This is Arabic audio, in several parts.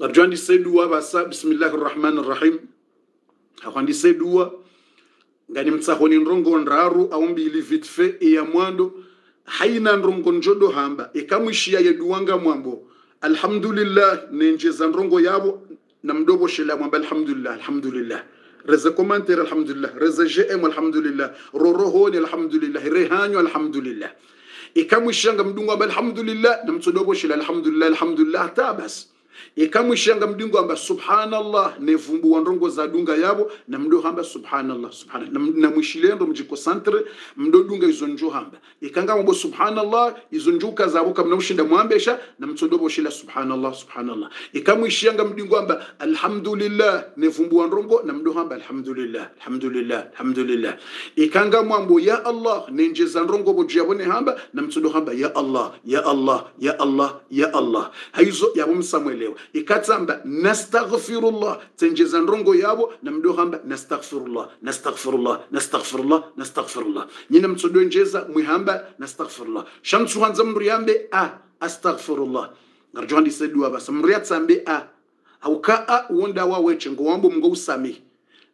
arjandi sedua basa bismillahir rahmanir rahim akwandi sedua ngani mtsahoni ndrongo ndaru au mbili vitfe iya mwando haina ndrongo njodo hamba ikamwishia yeduwanga mwambo alhamdulillah nenjeza ndrongo yabo na mdobo shela mwamba alhamdulillah alhamdulillah reze commentaire alhamdulillah reze gm alhamdulillah rorohoni alhamdulillah rehanyo alhamdulillah ikamwishanga mdungu amba alhamdulillah na mtsodobo shela alhamdulillah alhamdulillah tabas ikamwishanga mdingo amba subhanallah nevumbua ndongo za dunga yabo. Na mdo hamba subhanallah subhanallah. Na mwishilendo mjiko santre mdo dunga izo njo hamba. Ikanga mbo subhanallah izo njuka zabo kamna mshinda mwambesha na mtondobo shila subhanallah subhanallah. Ikamwishanga mdingo amba alhamdulillah nevumbua ndongo na mdo hamba alhamdulillah alhamdulillah alhamdulillah. Ikanga mwambo ya allah nenjeza ndongo boju yabone hamba na mtondobo hamba ya allah ya allah ya allah ya allah. Haizo yabo kuelewa ikatsamba nastaghfirullah. Tsenjeza ndongo yabo namdohamba nastaghfirullah nastaghfirullah nastaghfirullah nastaghfirullah. Nyina mtsodo njeza mwihamba nastaghfirullah. Shamtsuhanza mndu yambe a ah, astaghfirullah. Ngarjohandi seduwa basa mndu tsambe ah, a auka a ah, wonda wa waweche ngowambo mngo usamihi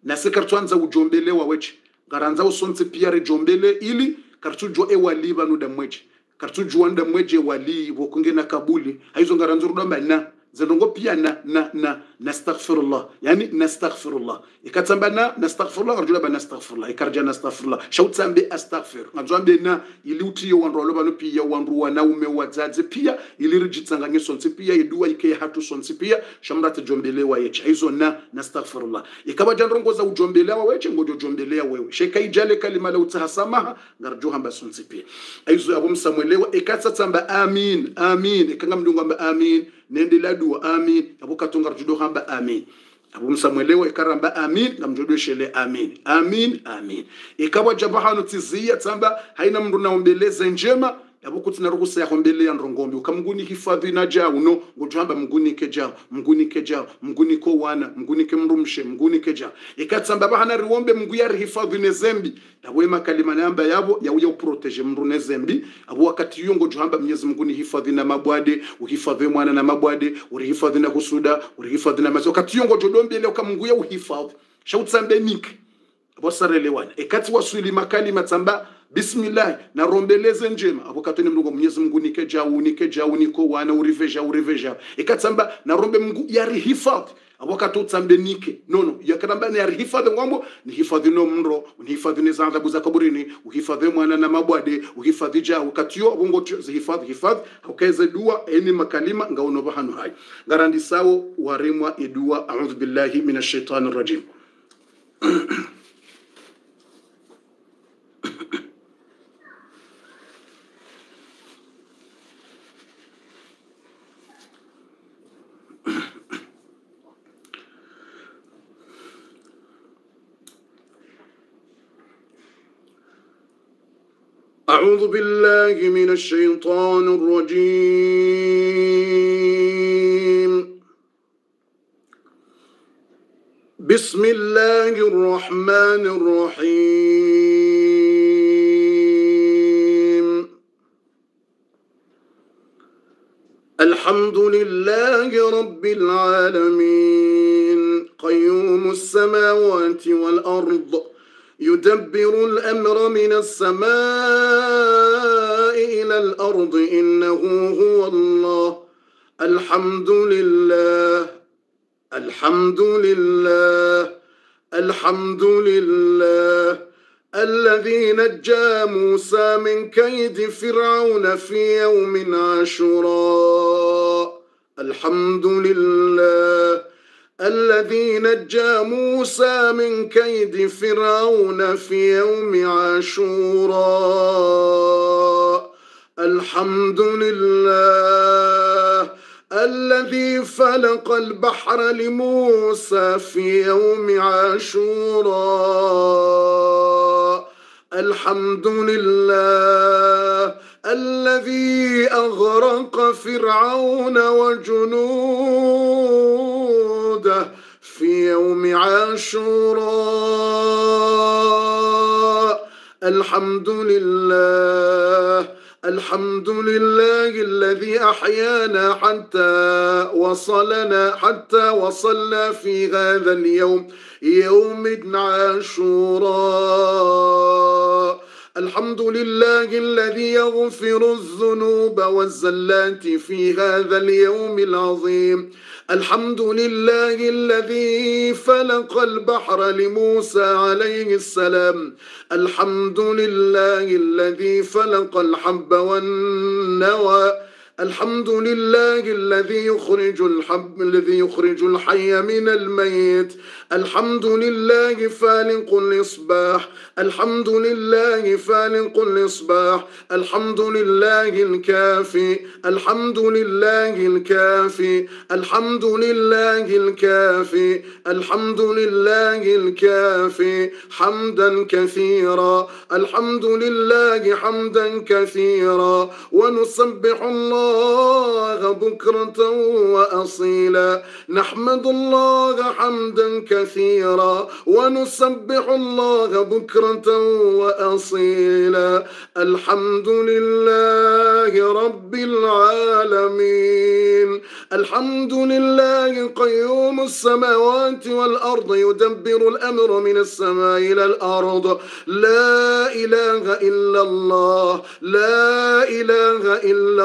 nasekartwanza ujombele wa weche. Ngaranza usonse pia rejombele ili kartujwa ewaliva nuda mweche. Kartujwa nuda mweche walivo kunge na kabuli. Haizo ngaranza rudamba na zendongo pia na na na nastaghfirullah. Yani nastaghfirullah. Ikatsamba na nastaghfirullah ngarjula ba nastaghfirullah. Ikarja nastaghfirullah. Shautsambe astaghfir. Ngazwambe na ili utiyo wandu aloba pia wandu wana ume wadzadze pia ili rijitsanganye sonse pia yedua ike hatu sonse pia shamrata jombelewa yeche. Hizo na nastaghfirullah. Ikaba jandrongo za ujombelewa weche ngojo jombelea wewe. Sheka ijale kalima la utahasamaha ngarjo hamba sonse pia. Hizo abo msamwelewa ikatsatsamba amin amin. Ikanga mdungu amba amin nendela dua amin. Abu katonga rjudo hamba amin. Abu msamwelewa ikaramba amin. Shele amin. Amin amin. Ikawa jabaha tiziya tsamba haina mndu naombeleza njema yabo kuti narukusa yaho mbele ya ndrongombe ukamguni hifadhi na jao no ngojamba mgunike jao mgunike jao mguniko wana mgunike mrumshe mgunike jao. Ikatsamba bahana riwombe mngu yari hifadhi ne zembi yabo makalima namba yabo yauya uproteje mru ne zembi abo wakati hiyo ngojamba mnyezi Mungu ni hifadhi na mabwade uhifadhi mwana na mabwade urihifadhi na kusuda urihifadhi na mazi wakati hiyo ngojodombele ukamguya uhifadhi. Shautsambe nike bosarelewana ekati waswili makali tsamba bismillah narombeleze njema. Apo katoni mlungu mwenyezi mungu nike jau nike jau niko wana uriveja uriveja. Ikatsamba narombe mungu yari hifadhi abo katotsambe nike. Nono yakaramba ni yari hifadhi ngwambo ni hifadhi no mro ni hifadhi ni zadhabu za kaburini uhifadhi mwana na mabwade uhifadhi jau. Katiyo abongo hifadhi hifadhi. Ukaize dua eni makalima ngauno bahanu hai. Ngarandi sawo warimwa idua a'udhu billahi minash shaitani rajim أعوذ بالله من الشيطان الرجيم. بسم الله الرحمن الرحيم. الحمد لله رب العالمين. قيوم السماوات والأرض. يدبر الأمر من السماء إلى الأرض إنه هو الله. الحمد لله. الحمد لله. الحمد لله. الذي نجى موسى من كيد فرعون في يوم عاشوراء. الحمد لله. الذي نجى موسى من كيد فرعون في يوم عاشوراء. الحمد لله الذي فلق البحر لموسى في يوم عاشوراء. الحمد لله الذي أغرق فرعون وجنوده. في يوم عاشوراء. الحمد لله الحمد لله الذي أحيانا حتى وصلنا حتى وصلنا في هذا اليوم يوم عاشوراء. الحمد لله الذي يغفر الذنوب والزلات في هذا اليوم العظيم. الحمد لله الذي فلق البحر لموسى عليه السلام. الحمد لله الذي فلق الحب والنوى. الحمد لله الذي يخرج الحب الذي يخرج الحي من الميت. الحمد لله فالق الإصباح. الحمد لله فالق الإصباح. الحمد لله الكافي. الحمد لله الكافي. الحمد لله الكافي. الحمد لله الكافي. حمدا كثيرا. الحمد لله حمدا كثيرا. ونسبح الله بكرة وأصيلا. نحمد الله حمدا كثيرا ونسبح الله بكرة وأصيلا. الحمد لله رب العالمين. الحمد لله قيوم السماوات والأرض يدبر الأمر من السماء إلى الأرض. لا إله إلا الله. لا إله إلا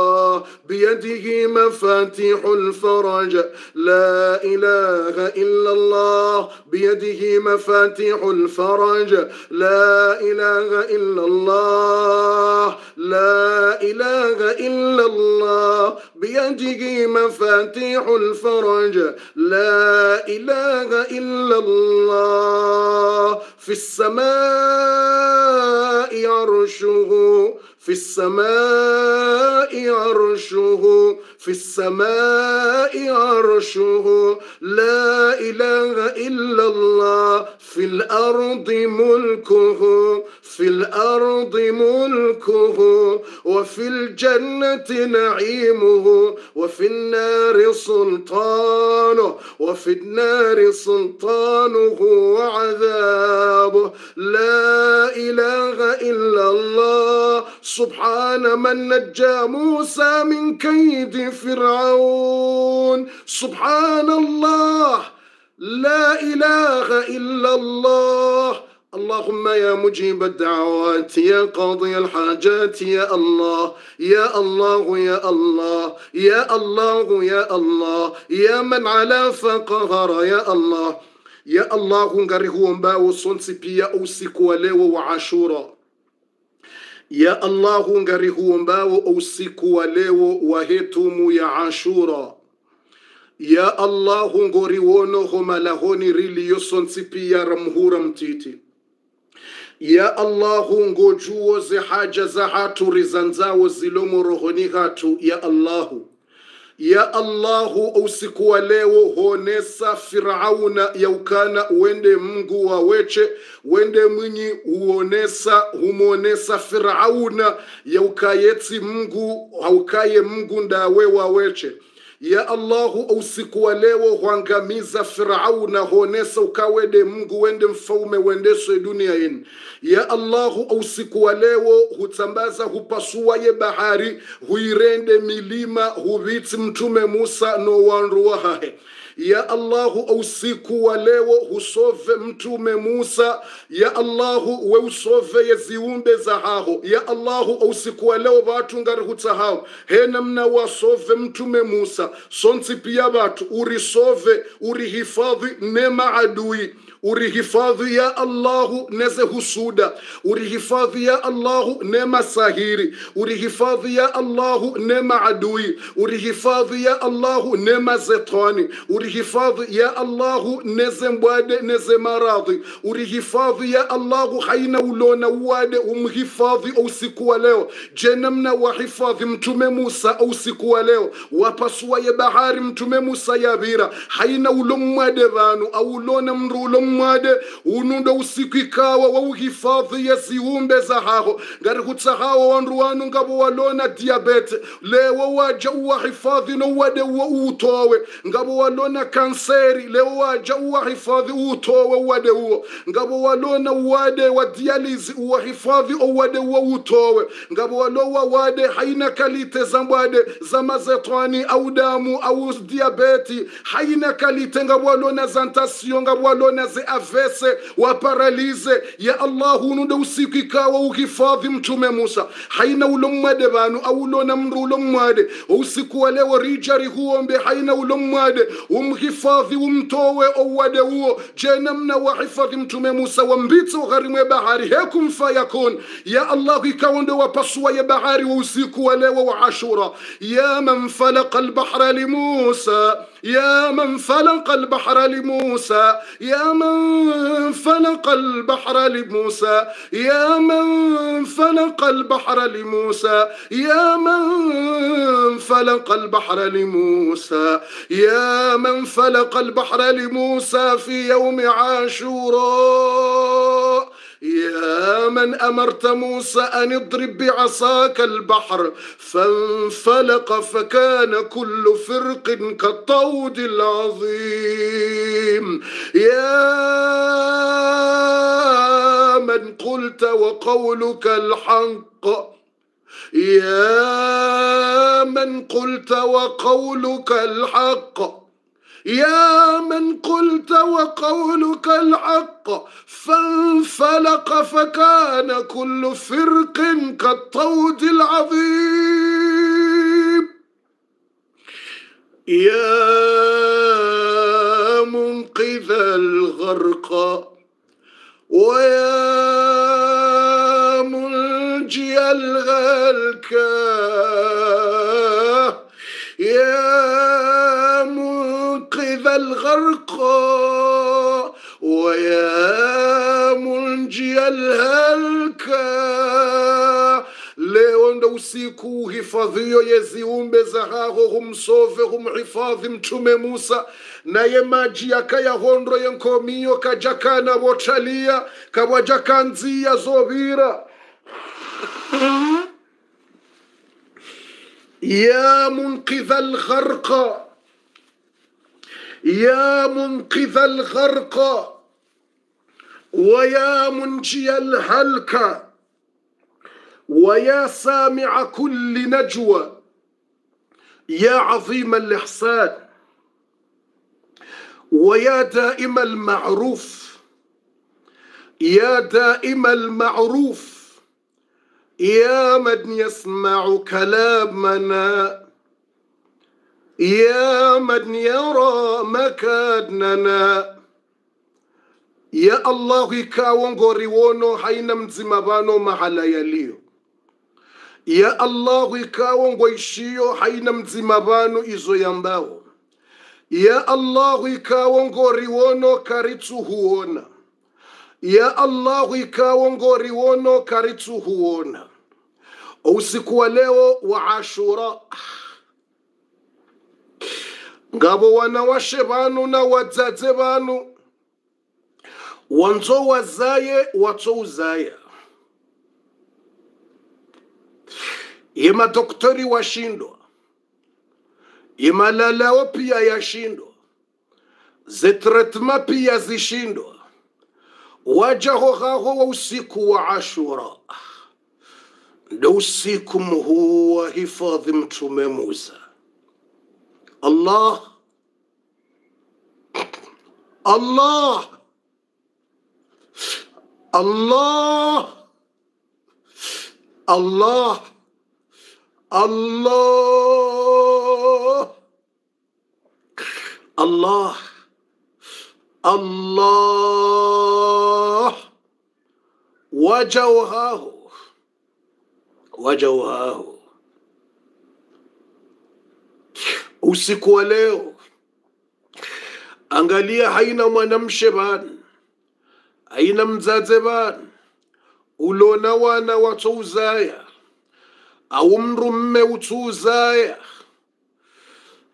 بيده مفاتيح الفرج. لا إله إلا الله. بيده مفاتيح الفرج. لا إله إلا الله. لا إله إلا الله. بيده مفاتيح الفرج. لا إله إلا الله. في السماء عرشه. في السماء عرشه في السماء عرشه. لا إله إلا الله في الأرض ملكه في الأرض ملكه. وفي الجنة نعيمه وفي النار سلطانه. وفي النار سلطانه وعذابه. سبحان من نجى موسى من كيد فرعون. سبحان الله. لا إله إلا الله. اللهم يا مجيب الدعوات يا قاضي الحاجات يا الله يا الله يا الله يا الله يا الله يا من على فقهر يا الله يا الله ngari huombao sonsi pia usiku wa leo wa ashura ya allahu ngari huombao usiku wa leo wa hetumu ya ashura. Ya allahu ngori wonoho malahoni riliyo sonsi pia ramhura mtiti. Ya allahu ngojuwo ze haja za hatu rizanzawo zilomo rohoni hatu. Ya allahu ya allahu usiku wa leo honesa firauna yaukana wende mngu waweche wende mwinyi uonesa humonesa firauna yaukayetsi mngu haukaye mngu ndawe waweche ya allahu usiku wa leo huangamiza firauna honesa ukawede mngu wende mfaume wendeswe dunia ini ya allahu usiku wa leo hutambaza hupasuaye bahari huirende milima huvitsi mtume musa no wandu wahahe ya allahu ausiku wa leo husove mtume musa. Ya allahu we usove zahaho za haho. Ya allahu ausiku wa leo vatu ngari henamna hena mna wasove mtume musa. Sonsi pia vatu urisove urihifadhi nema adui. Urihifadhi ya allahu neze husuda. Urihifadhi ya allahu nema sahiri. Urihifadhi ya allahu nema adui. Urihifadhi ya allahu nema zetani urihifadhi ya allahu neze mbwade neze maradhi. Urihifadhi ya allahu haina ulona uwade umhifadhi usiku wa leo. Je namna wahifadhi mtume musa usiku wa leo? Wapasua ya bahari mtume musa yavira haina ulommwade vanu au ulona mndu ulommwade unundo usiku ikawa wauhifadhi ya ziumbe za haho. Ngari kutsa hawo wandu wanu ngabo walona diabete. Lewo waja uwahifadhi no wade uwo utowe ngabo walona kanseri lewo waja uwahifadhi utowe uwade uwo ngabo walona uwade wa dializi uwahifadhi uwade uwo utowe. Ngabo walowa wade haina kalite za mbwade za mazetwani au damu au diabeti haina kalite. Ngabo walona zantasio ngabo walona ze avese wa paralize. Ya allahu nude usiku ikawa uhifadhi mtume musa. Haina ulo banu au ulona mndu ulo mmwade usiku walewo rijari huombe haina ulo mmwade umhifadhi umtowe owade huo je namna wahifadhi mtume musa wambitse ugharimwe bahari hekum fayakun ya allahu ikawa ndo wapasua ya bahari wa usiku wa leo wa ashura ya man falaka albahra limusa يا من فلق البحر لموسى يا من فلق البحر لموسى يا من فلق البحر لموسى يا من فلق البحر لموسى يا من فلق البحر لموسى في يوم عاشوراء. يا من أمرت موسى أن اضرب بعصاك البحر فانفلق فكان كل فرق كالطود العظيم. يا من قلت وقولك الحق. يا من قلت وقولك الحق. يا من قلت وقولك الحق فانفلق فكان كل فرق كالطود العظيم. يا منقذ الغرق ويا منجي الهلكة الغرق ويا منجي الهلكة leo ndo usiku hifadhiyo ye ziumbe za haho humsove humhifadhi mtume musa naye maji yakayahondo yenkomiyo kajakana botalia kabwajakanziya zovira يا منقذ الغرق يا منقذ الغرق ويا منجي الهلك ويا سامع كل نجوى. يا عظيم الإحسان ويا دائم المعروف. يا دائم المعروف. يا من يسمع كلامنا. يا من يرى مكاننا ya allahu ikawa ngori wono haina mzima vano mahala yaliyo ya allahu ikawa ngoishiyo haina mzima vano izo yambao ya allahu ikawa ngori wono karitsu huona ya allahu ikawa ngori wono karitsu huona usiku wa leo wa ashura ngabo wanawashe na wadzadze vanu. Wanzo wazaye watso uzaya ye madoktori washindwa. Ye malalao pia yashindwa. Zetretma pia zishindwa. Wajaho haho wa usiku wa ashura. Ndo usiku mhuu wa hifadhi mtume musa الله. الله. الله. الله. الله. الله. الله. وجوهه وجوهه usiku wa leo angalia haina mwanamshe bani haina mdzadze bani ulona wana watsouzaya au mru mme utu uzaya.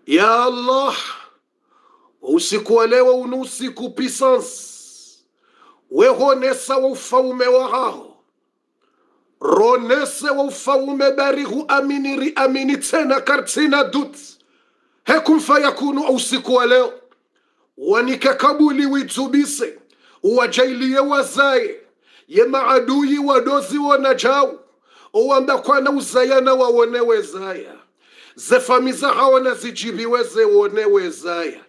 ya allah usiku wa leo unu usiku pisansi wehonesa wa ufaume wahaho ronese wa ufaume barihu aminiri amini tena kartina dut hekumfa yakunu usiku wa leo wanike kabuli witsubise wajailie wazaye ye maadui wadozi wanajau owamba kwana uzayana wawonewe zaya zefamiza hawana zijibiwe zewonewe zaya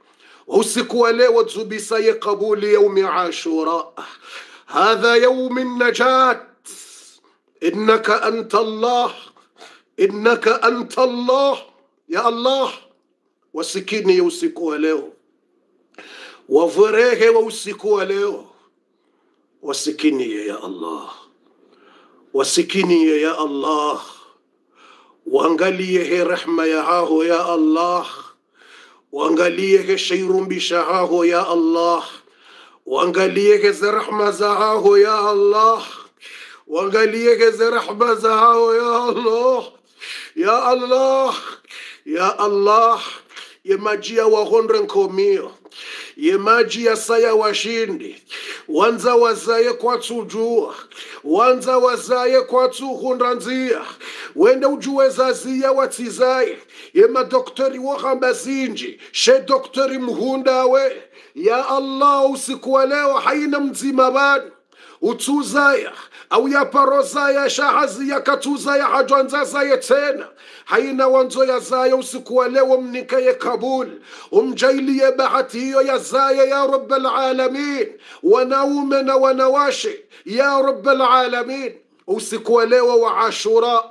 usiku wa leo dzubisa ye kabuli yaumi ashura hadha yaumi najat innaka anta allah innaka anta allah ya allah ya leo wavurehe wa usiku wa leo wasikinie ya allah wasikinie ya allah waangalie he rehma ya haho ya allah waangalie he shairumbisha haho ya allah waangalie ze rehma za haho ya allah waangalie ze rehma za haho ya allah ya allah ya allah yemajia wahondre nkomio. Ye maji ya saya washindi. Wanza wazaye kwatsujua wanza wazaye kwatsuhunda nzia wende ujuwe zaziya ye madoktori wohamba zinji she doktori mhundawe. Ya allah usiku wa leo haina mzima bani utsuzaya au yaparozaya shahaziya katuzaya hajwanzazaye tena haina wanzo ya zaya usiku wa leo mnikaye kabul umjailie bahati hiyo ya zaya ya rabbal alamin wanaume na wanawashe ya rabbal alamin usiku wa leo wa ashura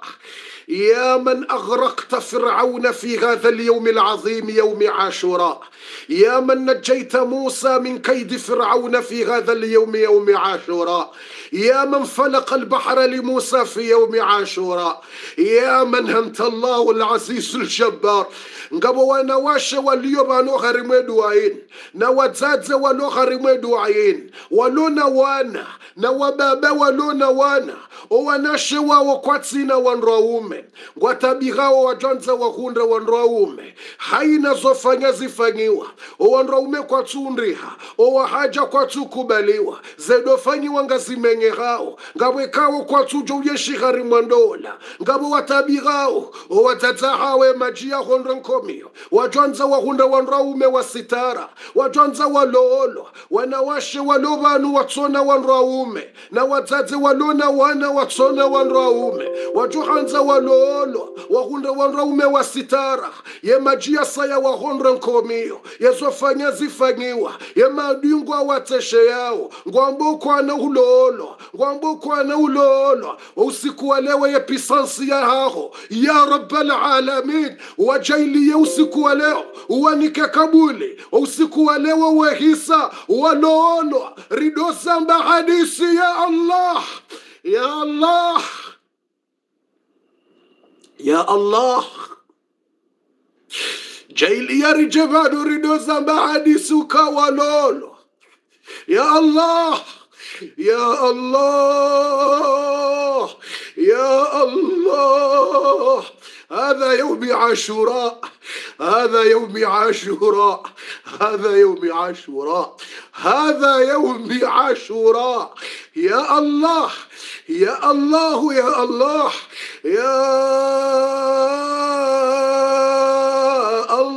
يا من أغرقت فرعون في هذا اليوم العظيم يوم عاشوراء. يا من نجيت موسى من كيد فرعون في هذا اليوم يوم عاشوراء. يا من فلق البحر لموسى في يوم عاشوراء يا من أنت الله العزيز الجبار ngabo wanawashe walio wanoharimwe duain na wazazi wanoharimwe duain walona wana na wababa walona wana owanashe wawo kwatsina wanrwaume ngwatabihawo wajonza wahunda wanrwaume haina zofanya zifanyiwa owanrwaume kwatsundriha owahaja kwatsukubaliwa zedofanyiwa watabeng'erao ngabwekao kwatsuja uyeshihari mwandola ngabo hawe maji ya hondro nkomio wajwanza wahunda wanraume wa sitara wajwanza waloolo wanawashe walo vanu watsona wanraume na watate walona wana watsona wanraume wajuhanza waloolo wahunda wanraume wa sitara ye majia saya wahondra nkomio yezofanya zifanyiwa ye madingwa watseshe yao ngwambo kwana ngwambokwana uloolo na ulolo usiku wa leo ya pisansi ya haho ya rabbal alamin wajailie usiku wa leo uwanike kabuli. Usiku wa leo wehisa waloolwa ridosa hadisi ya allah. Ya allah. Ya allah. Jailia rijevado ridosa hadisi ukawalolo ya allah يا الله يا الله. هذا يوم عاشوراء هذا يوم عاشوراء هذا يوم عاشوراء هذا يوم عاشوراء. يا الله يا الله يا الله يا الله.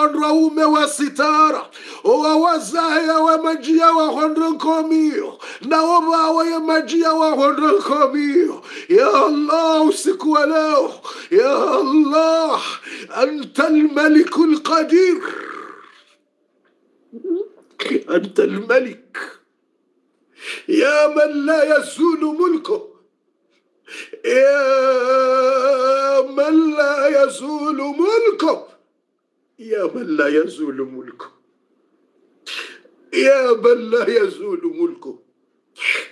Uandike wanraume wa sitara owawazaya wamajia wahondro nkomio nao bawaye majia wahondro nkomio ya allah usiku wa leo ya allah anta almaliku lqadir anta almalik يا من لا يزول ملكه يا من لا يزول ملكه يا من لا يزول ملكه. يا من لا يزول ملكه.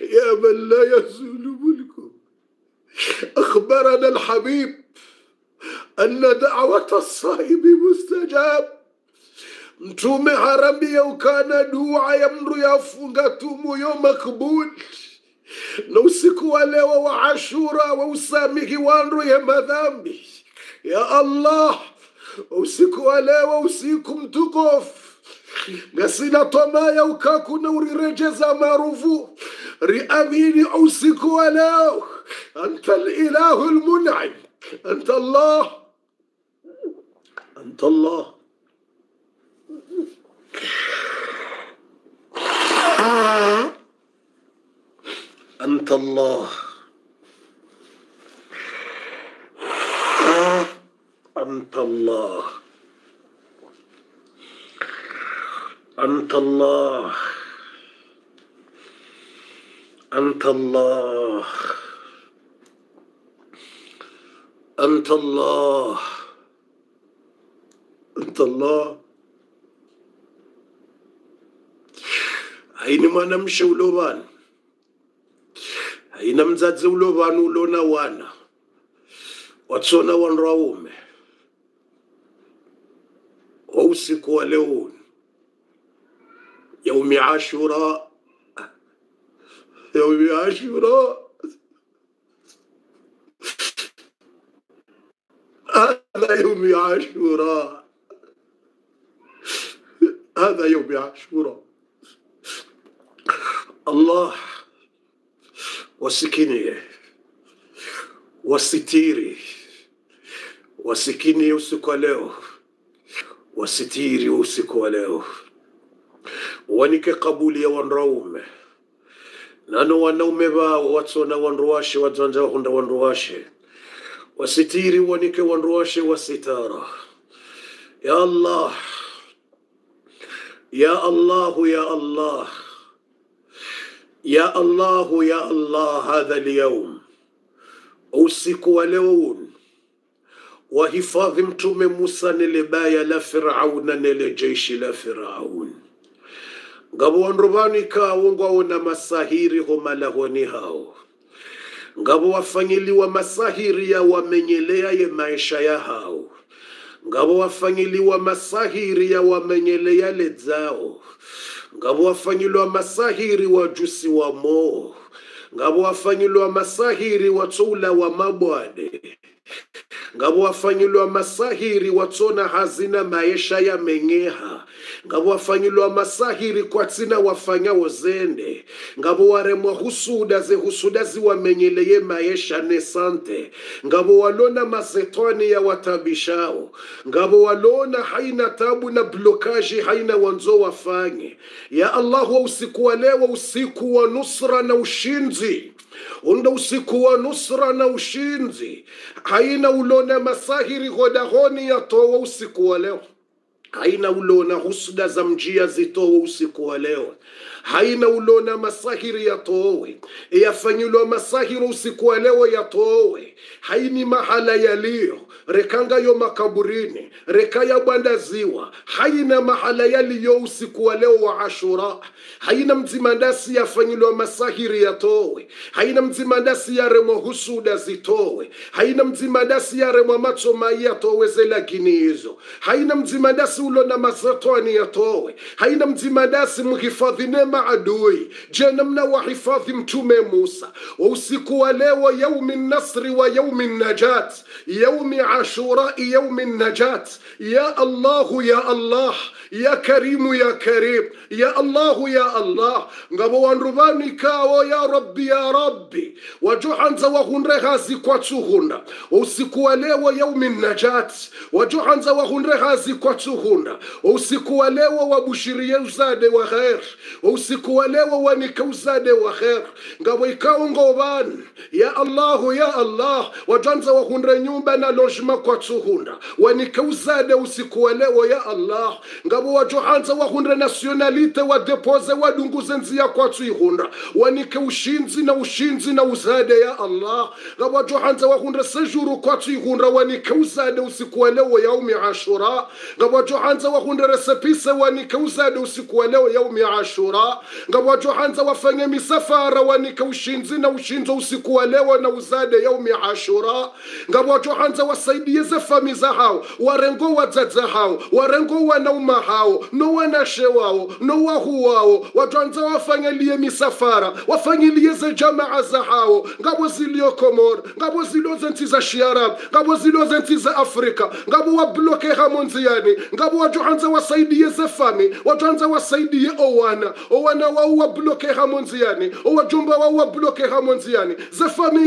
يا من لا يزول ملكه. أخبرنا الحبيب أن دعوة الصائب مستجاب. نتوما عربية وكان دعاء يمر يا يوم مقبول نوسك وعاشورا وعشورة وسامي وانرو يا مذامي يا الله أوصيكم ألا وأوصيكم تقف. غسيلة طما يوكاك نور رجز ما رفو رأمين أوصيك ولا أنت الإله المنعم. أنت الله. أنت الله. آه. أنت الله. أنت الله. أنت الله. أنت الله. أنت الله. أنت الله. أينما نمشي ولوان أينما نزاد ولوان ولونا وانا واتسونا وان راومي أمسك ولون. يوم عاشوراء. يوم عاشوراء. هذا يوم عاشوراء. هذا يوم عاشوراء. الله وسكيني وستيري وسكيني وسكوليو. وستير يوسك ولاه ونك قبول يا ونروم نانو ونوم با واتسونا ونرواشي واتزانجاهن ونرواشي وستير ونك ونرواشي وستارة. يا الله. يا الله يا الله. يا الله يا الله هذا اليوم. أوسك ولون wahifadhi mtume musa nele baya la firauna nele jeshi la firaun. Ngabo wanrubani kawo ngwawona masahiri homalahoni hao. Ngabo wafanyiliwa masahiri ya wamenyelea ye maisha ya hao. Ngabo wafanyiliwa masahiri ya wamenyelea ledzao ngabo wafanyiliwa masahiri wa jusi wa moo. Ngabo wafanyiliwa masahiri watsoula wa mabwade ngabo wafanyilwa masahiri watsona hazina maesha ya mengeha ngabo wafanyilwa masahiri kwatsina wafanya wozende ngabo waremwa husuda ze husuda ziwamenyeleye maesha nesante ngabo walona ya watabishao. Ngabo walona haina tabu na blokaji haina wanzo wafanye ya allahu wa usiku wa leo usiku wa nusra na ushinzi unda usiku wa nusra na ushinzi. Haina ulona masahiri hodahoni yatowa usiku wa leo. Haina ulona husda za mjia zitowa usiku wa leo haina ulona masahiri yatowe yafanyilwa masahiri usiku wa leo yatowe. Haini mahala yaliyo rekanga yo makaburini reka ya bwandaziwa haina mahala yaliyo usiku wa leo wa ashura. Haina mzimandasi yafanyilwa masahiri yatowe. Haina mzimandasi yaremwa husuda zitowe. Haina mzimandasi yaremwa matsomai yatoweze lakini hizo. Haina mzimandasi ulona masatani yatowe. Haina mzimandasi mhifadhi ne maadui je namna wahifadhi mtume musa wa usiku wa leo yaumi nasri wa yaumi najat yaumi ashurai yaumi najat ya allahu ya allah ya karimu ya karim ya allahu ya allah ngabo wanrubani kawo ya rabbi ya rabbi wajohanza wahunre hazi kwa tsuhunda usiku wa leo yaumi najat wajohanza wahunre hazi kwa tsuhunda usiku wa leo wabushirie uzade wa khair usiku wa leo wanikauzade wa kher ngabo ikao ngoban ya allahu ya allah wajanza wahunde nyumba na lojma kwa tsuhunda wanikauzade usiku wa leo ya allah. Ngabo wajohanza wahunde nationalite wadepoze wadunguze nzia kwa tsuihunda wanike ushinzi na ushinzi na uzade ya allah. Ngabo wajohanza wahunde sejuru kwa tsuihunda wanike usade leo yaumi ashura. Ngabo wajohanza wahunde resepise wanike usade leo yaumi ashura ngabo hanza wafanye misafara wanika ushinzi na ushinzo usiku wa leo na uzade yaumi ashura. Ngabo hanza wasaidie zefami za hao warengo wadzadza hao warengo wanauma hao no wanashe wao no wahu wao. Wajohanza wafanyilie misafara wafanyilie ze jamaa za hao. Ngabo zilio komor ngabo zilio za shiarab ngabo zilio ze za afrika ngabo wabloke hamonziani ngabo wajohanza wasaidie zefami fami wajohanza wasaidie owana owana wao wabloke hamo nziani owajumba wao wabloke hamo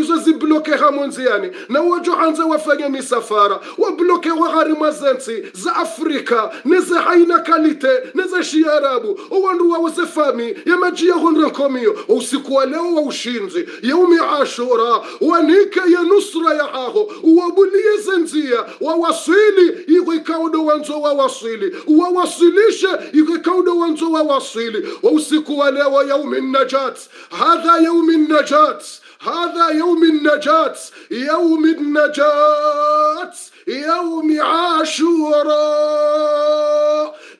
zo zibloke hamo nziani na wajohanza wafanye misafara. Wabloke wagharima zensi za afrika neze haina kalite neze shiarabu owandu wao zefami yamajia honrenkomio usiku wa leo wa ushinzi. Yaumi ashura wanike ya nusra ya haho uwabulie zenziya wawasili iko ikaudo wanzo wawasili uwawasilishe iko wanzo wawasili wa wa leo yaumi najat hadha yaumi najat هذا يوم النجاة. يوم النجاة. يوم عاشوراء.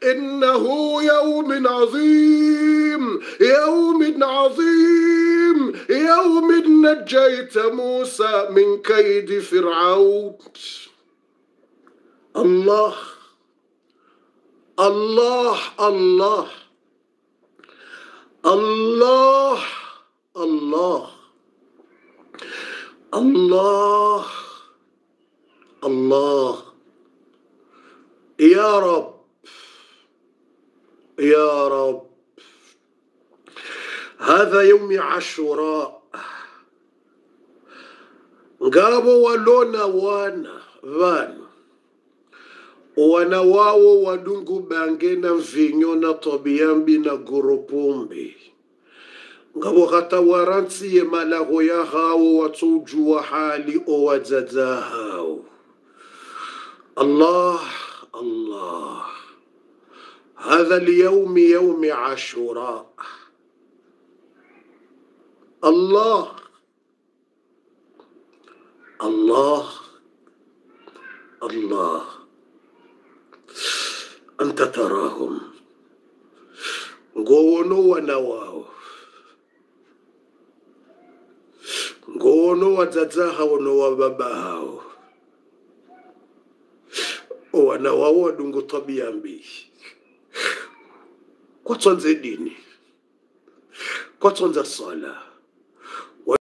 إنه يوم عظيم. يوم عظيم. يوم نجيت موسى من كيد فرعون. الله. الله. الله. الله الله الله الله. يا رب يا رب. هذا يوم عاشوراء. ngabo walona wana vanu wana wawo wadungu bange na mvinyo na tobiambi na guropumbi ngabo hata warantsiye malago ya gawo watsojua hali o wadzadza hao الله الله هذا اليوم يوم عاشوراء الله الله الله anta tarahum. Ngowonowwana wawo ngowono wa dzadza hawo nowa baba hawo owana wawo wadungutwa biyambi kwatsonze dini. Kwatsonza swala.